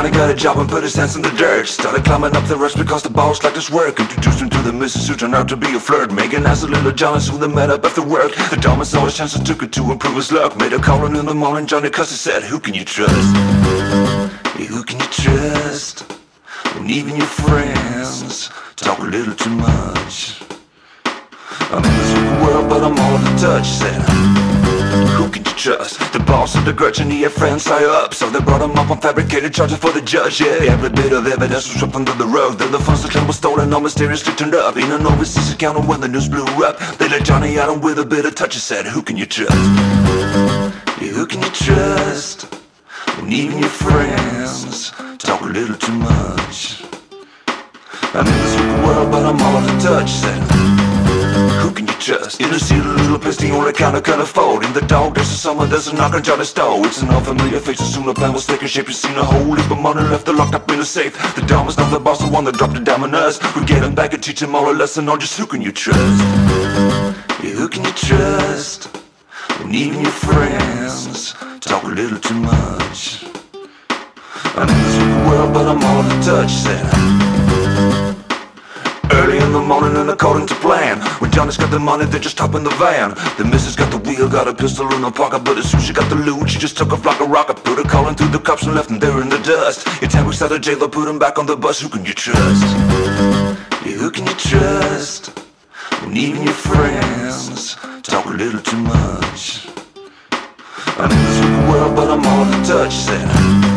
Johnny got a job and put his hands in the dirt. Started climbing up the rush because the boss liked his work. Introduced him to the missus who turned out to be a flirt. Megan asked the little Johnny who they met up after work. The dumbest saw his chances took it to improve his luck. Made a call in the morning, Johnny cussed and said Who can you trust? Who can you trust? When even your friends talk a little too much. I'm in this world but I'm all of touch Said trust? The boss of the and he friends high up So they brought him up on fabricated charges for the judge Yeah, every bit of evidence was swept under the rug Then the funds claim was stolen all mysteriously turned up In an overseas account when the news blew up They let Johnny out and with a bit of touch and said Who can you trust? Yeah, who can you trust? When even your friends talk a little too much I'm in this world but I'm all out of touch Said who can you trust? In a city, little place, the only kind of can In the dog, there's a summer, there's a knock on Johnny's door It's an unfamiliar face, soon the plan was taking shape You've seen a whole heap of money left locked up in a safe. The dumbest of the boss, the one that dropped the on us We get him back and teach him all a lesson on just who can you trust? Yeah, who can you trust? When even your friends talk a little too much. I'm in this world, but I'm all of touch, said in morning and according to plan. When Johnny's got the money, they just hop in the van. The missus got the wheel, got a pistol in her pocket But as soon she got the loot, she just took off like a rocket Put her calling through the cops and left them there in the dust. In ten weeks out of jail, put him back on the bus. Who can you trust? Yeah, who can you trust? When even your friends talk a little too much. I'm in this world, but I'm all of touch, said